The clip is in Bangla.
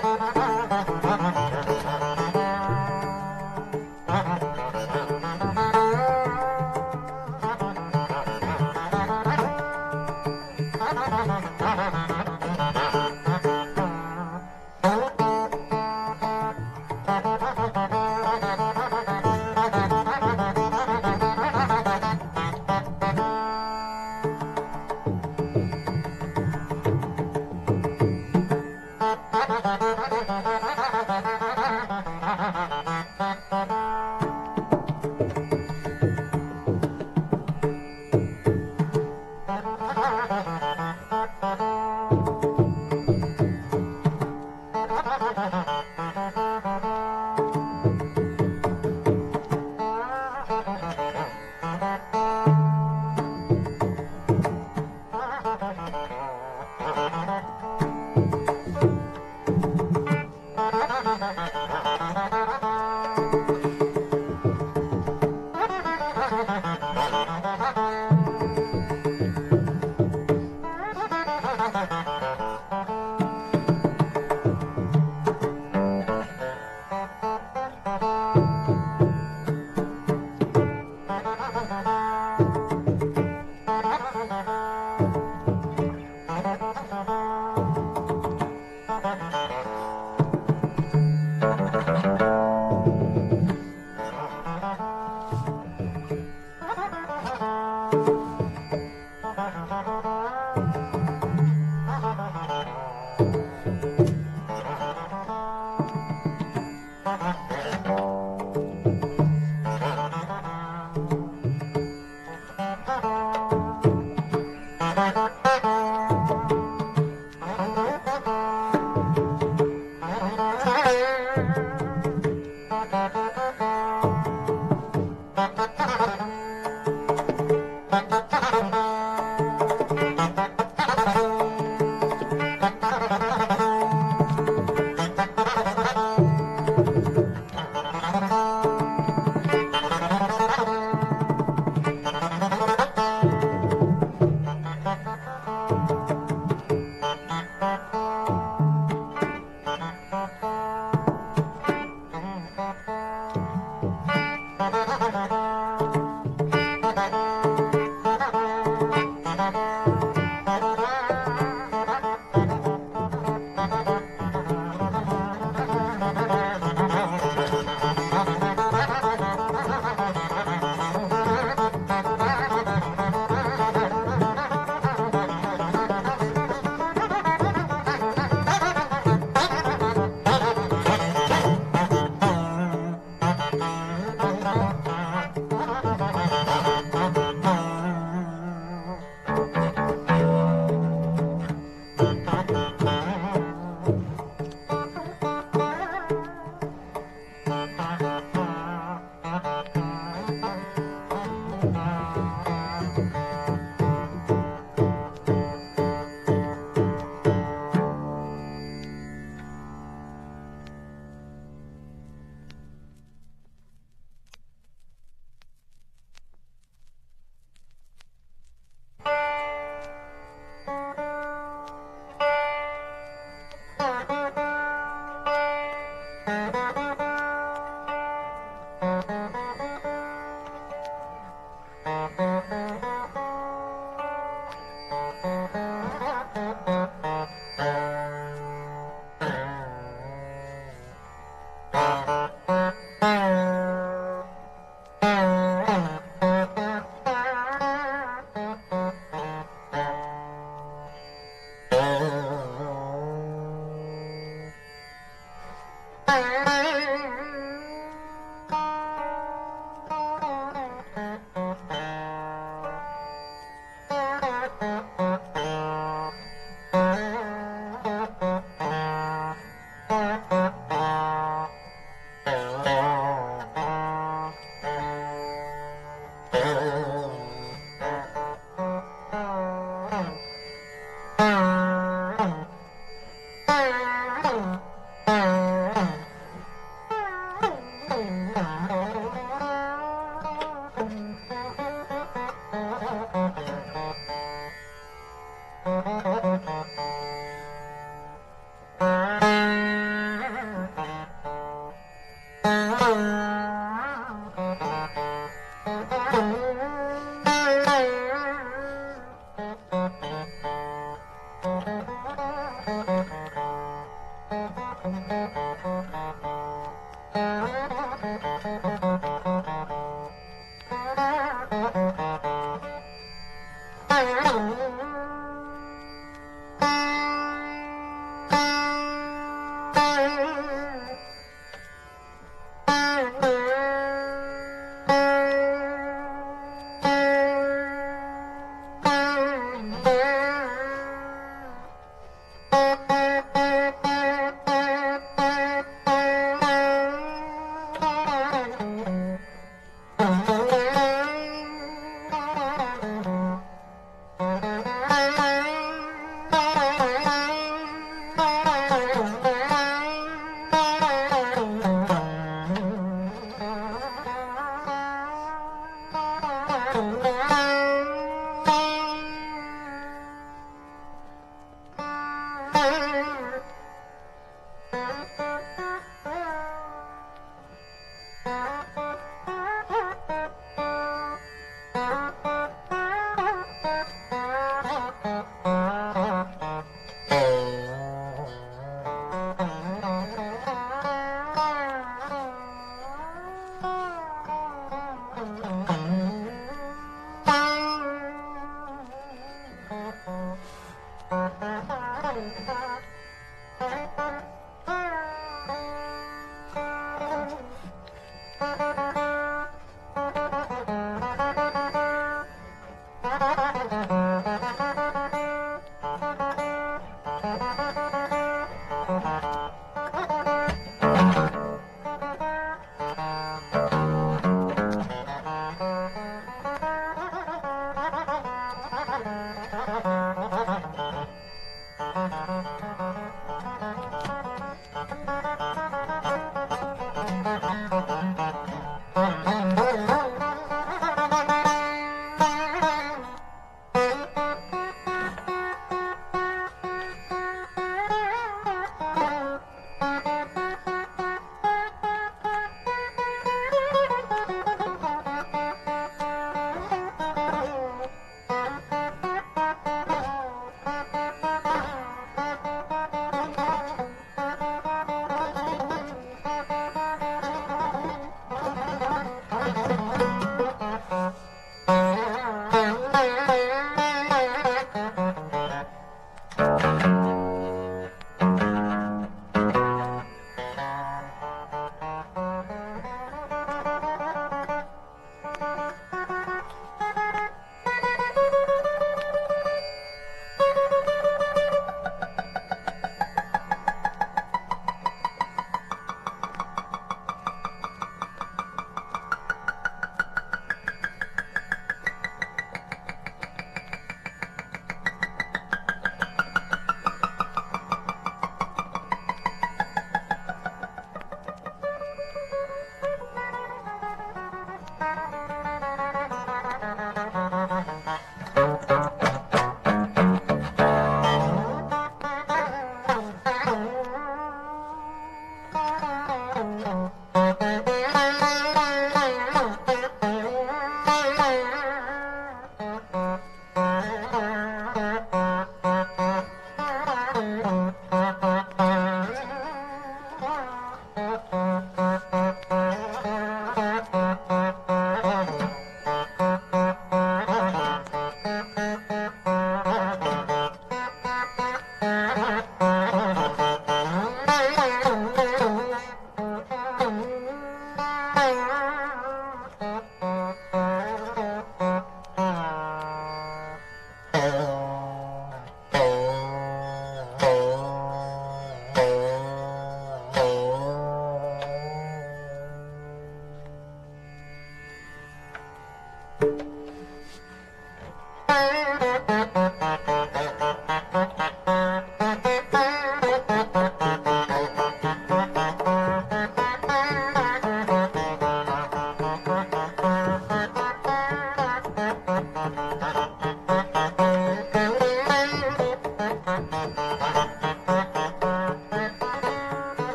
Bye.